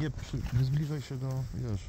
Nie, przy, nie zbliżaj się do, wiesz,